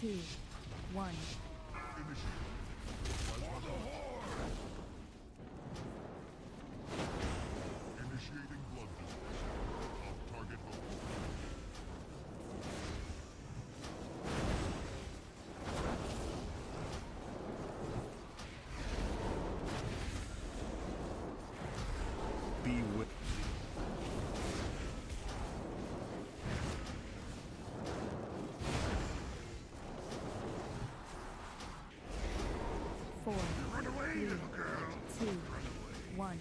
two, one. Initiate. two one.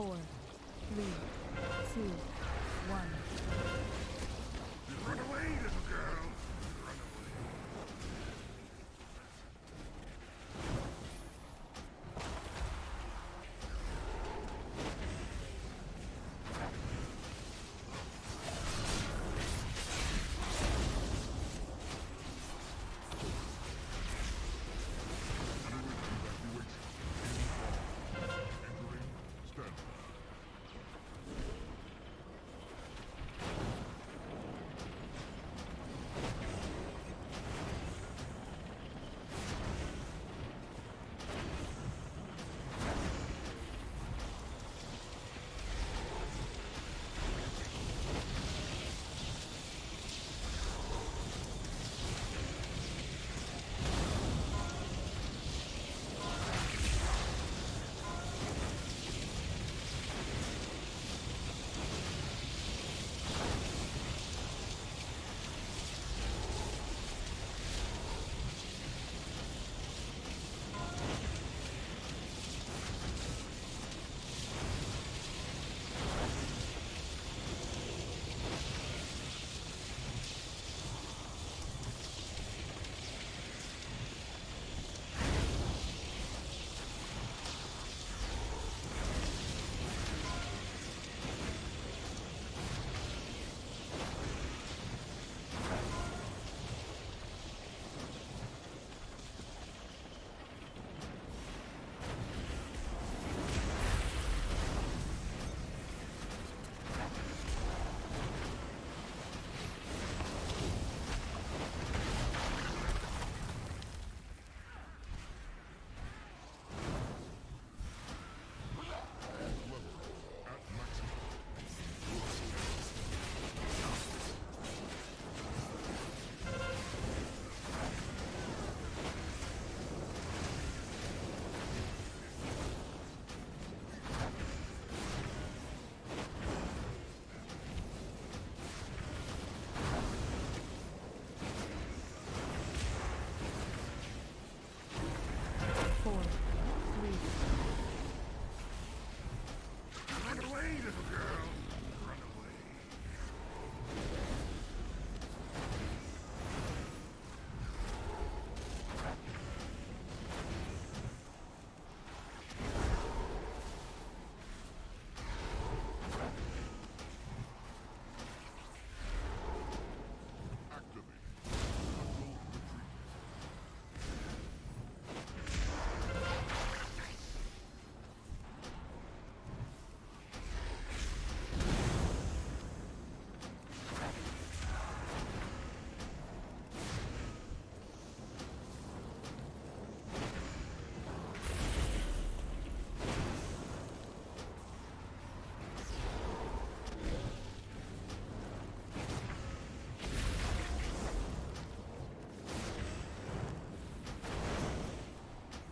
four, three, two, one. Run away, little girl!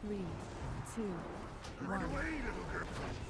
Three, two, one.